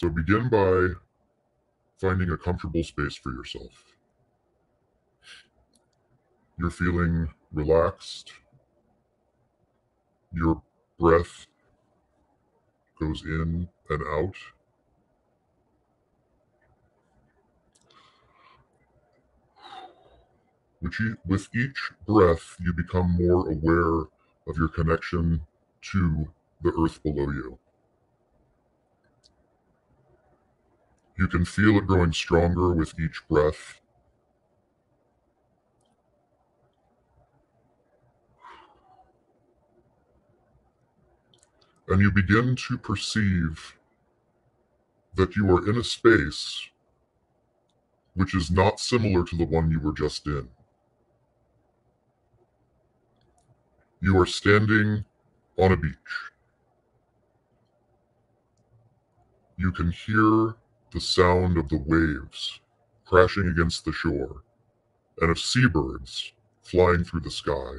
So begin by finding a comfortable space for yourself. You're feeling relaxed. Your breath goes in and out. with each breath, you become more aware of your connection to the earth below you. You can feel it growing stronger with each breath. And you begin to perceive that you are in a space which is not similar to the one you were just in. You are standing on a beach. You can hear the sound of the waves crashing against the shore and of seabirds flying through the sky.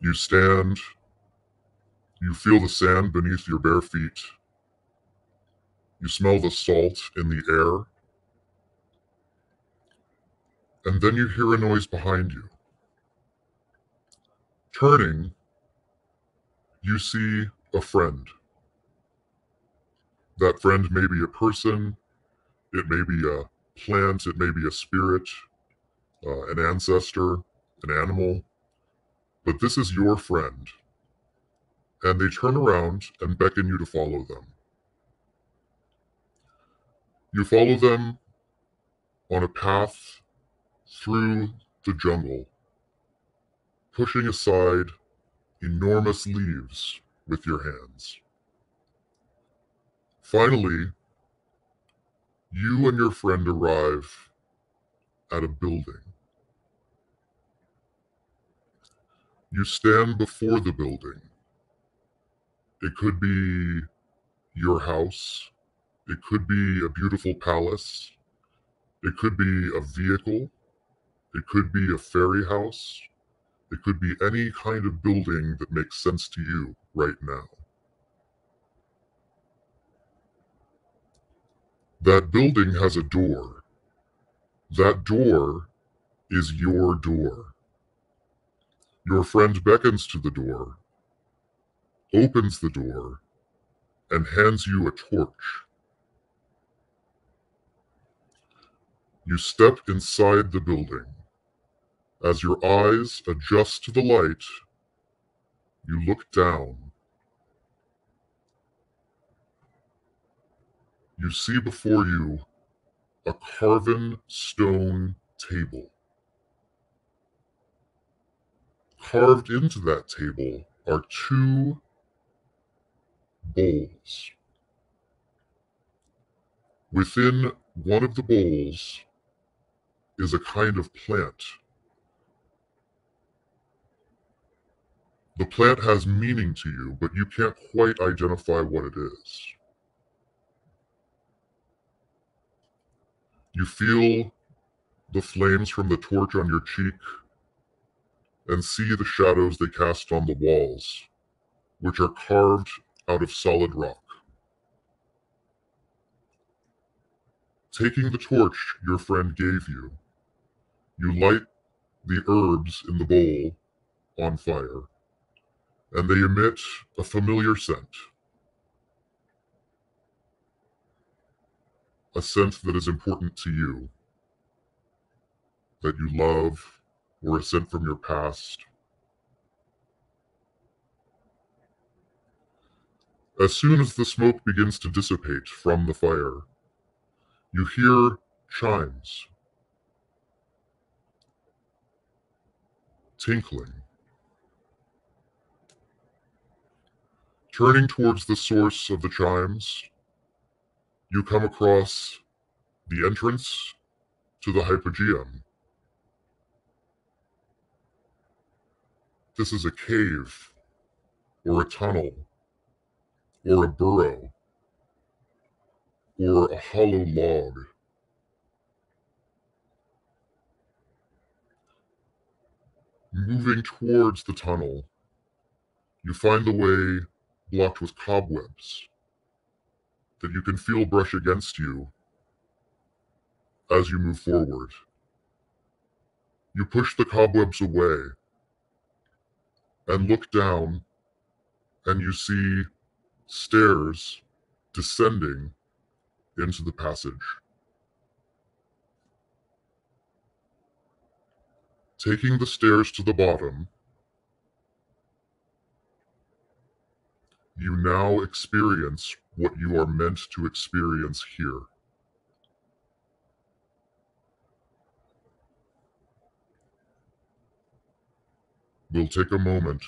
You stand, you feel the sand beneath your bare feet, you smell the salt in the air, and then you hear a noise behind you. Turning, you see a friend. That friend may be a person, it may be a plant, it may be a spirit, uh, an ancestor, an animal, but this is your friend. And they turn around and beckon you to follow them. You follow them on a path through the jungle, pushing aside enormous leaves with your hands. Finally, you and your friend arrive at a building. You stand before the building. It could be your house. It could be a beautiful palace. It could be a vehicle. It could be a fairy house. It could be any kind of building that makes sense to you right now. That building has a door. That door is your door. Your friend beckons to the door, opens the door, and hands you a torch. You step inside the building. As your eyes adjust to the light, you look down you see before you a carven stone table. Carved into that table are two bowls. Within one of the bowls is a kind of plant. The plant has meaning to you, but you can't quite identify what it is. You feel the flames from the torch on your cheek and see the shadows they cast on the walls, which are carved out of solid rock. Taking the torch your friend gave you, you light the herbs in the bowl on fire, and they emit a familiar scent. A scent that is important to you, that you love, or a scent from your past. As soon as the smoke begins to dissipate from the fire, you hear chimes, tinkling. Turning towards the source of the chimes, you come across the entrance to the hypogeum. This is a cave, or a tunnel, or a burrow, or a hollow log. Moving towards the tunnel, you find the way blocked with cobwebs that you can feel brush against you as you move forward. You push the cobwebs away and look down, and you see stairs descending into the passage. Taking the stairs to the bottom, now experience what you are meant to experience here. We'll take a moment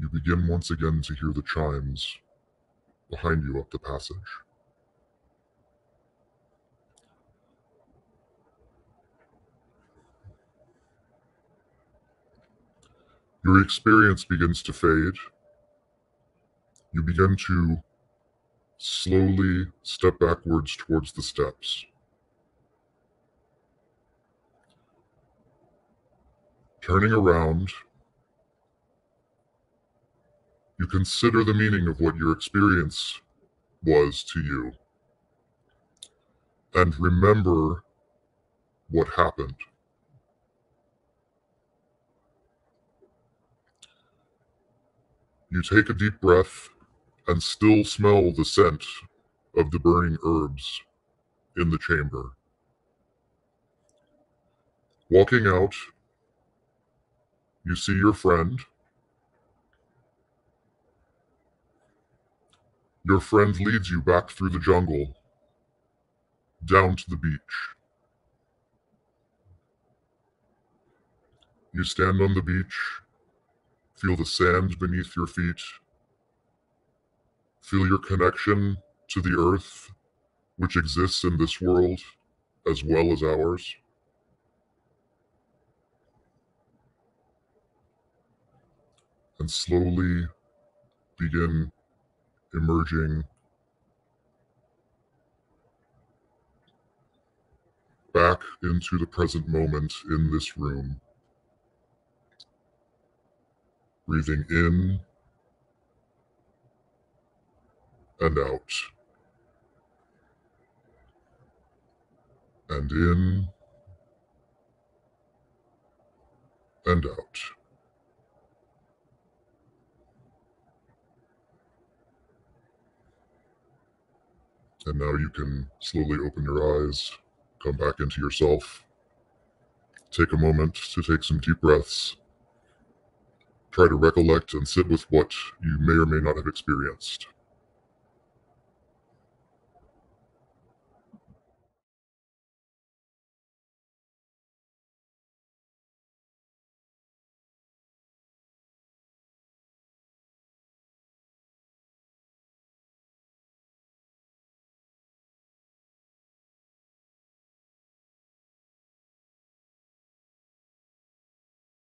you begin once again to hear the chimes behind you up the passage. Your experience begins to fade. You begin to slowly step backwards towards the steps. Turning around, you consider the meaning of what your experience was to you and remember what happened. You take a deep breath and still smell the scent of the burning herbs in the chamber. Walking out, you see your friend Your friend leads you back through the jungle, down to the beach. You stand on the beach, feel the sand beneath your feet, feel your connection to the earth, which exists in this world as well as ours. And slowly begin emerging back into the present moment in this room. Breathing in and out. And in and out. And now you can slowly open your eyes, come back into yourself, take a moment to take some deep breaths, try to recollect and sit with what you may or may not have experienced.